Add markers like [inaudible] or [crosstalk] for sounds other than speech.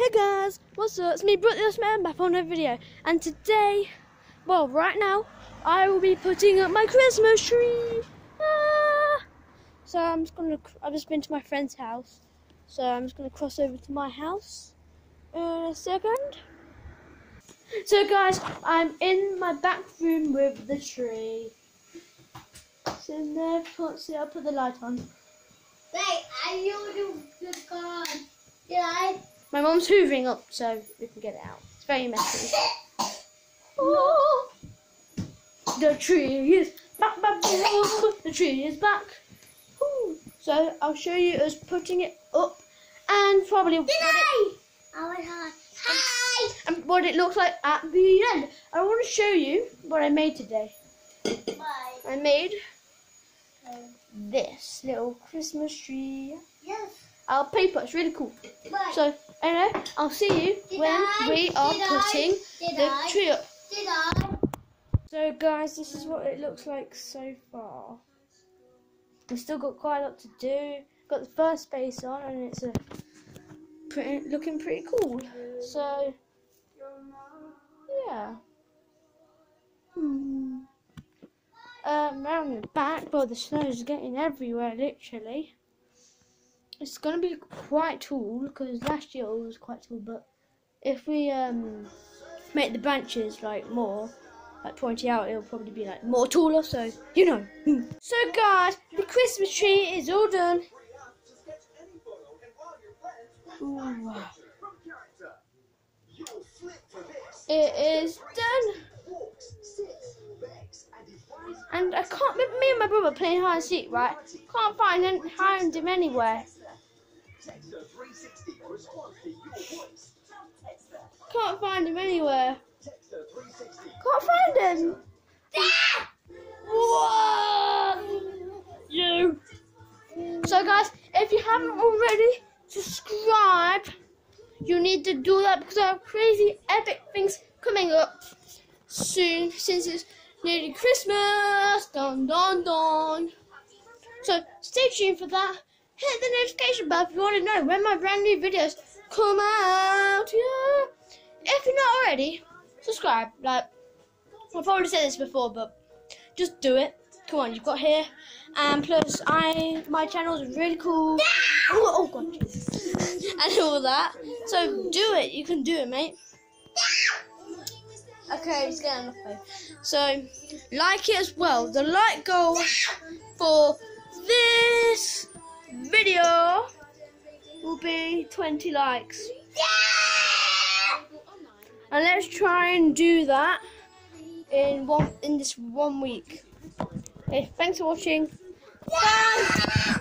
Hey guys, what's up? It's me, Brooklyn Man, back on a video. And today, well, right now, I will be putting up my Christmas tree. Ah! So I'm just gonna, I've just been to my friend's house. So I'm just gonna cross over to my house in a second. So guys, I'm in my back room with the tree. It's in there, can't see, I'll put the light on. Wait, are you the gone? Did I? My mom's hoovering up so we can get it out. It's very messy. Oh, the tree is back, back, back. The tree is back. Ooh. So I'll show you us putting it up and probably Did what I? I went hard. Hi. it, and what it looks like at the end. I want to show you what I made today. Bye. I made this little Christmas tree Yes. Out of paper. It's really cool. Bye. So anyway, I'll see you Did when I? we are Did I? putting Did the I? tree up. Did I? So guys, this is what it looks like so far. We've still got quite a lot to do. Got the first base on and it's a pretty looking pretty cool. So yeah. Hmm. Um, around the back, well the snow is getting everywhere literally. It's gonna be quite tall because last year it was quite tall, but if we um make the branches like more, like pointy out, it'll probably be like more taller. So you know. [laughs] So guys, the Christmas tree is all done. Ooh. It is done. And I can't. Me and my brother playing hide and seek, right? Can't find him, find him anywhere. Can't find him anywhere. Can't find him. What? You. So guys, if you haven't already, subscribe. You need to do that because I have crazy epic things coming up soon since it's nearly Christmas. Dun dun dun. So stay tuned for that. Hit the notification bell if you want to know when my brand new videos come out. Yeah. If you're not already, subscribe. Like I've already said this before, but just do it. Come on, you've got here. And plus, I my channel is really cool. Oh, oh god, and all that. So do it. You can do it, mate. Okay, it's getting enough though. So like it as well. The like goal for this video will be 20 likes. And let's try and do that in one in this one week. Okay, thanks for watching. Bye.